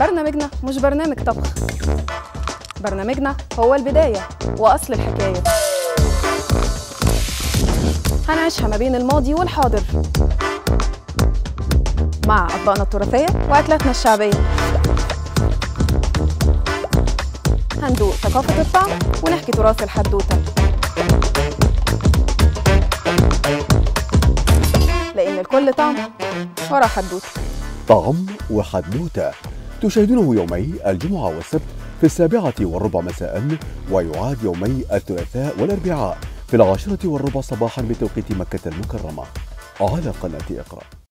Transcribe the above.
برنامجنا مش برنامج طبخ. برنامجنا هو البداية وأصل الحكاية. هنعيشها ما بين الماضي والحاضر. مع أطباقنا التراثية وأكلاتنا الشعبية. هندوق ثقافة الطعم ونحكي تراث الحدوتة. لأن الكل طعم ورا حدوتة. طعم وحدوتة. تشاهدونه يومي الجمعة والسبت في السابعة والربع مساء ويعاد يومي الثلاثاء والأربعاء في العاشرة والربع صباحا بتوقيت مكة المكرمة. على قناة إقرأ.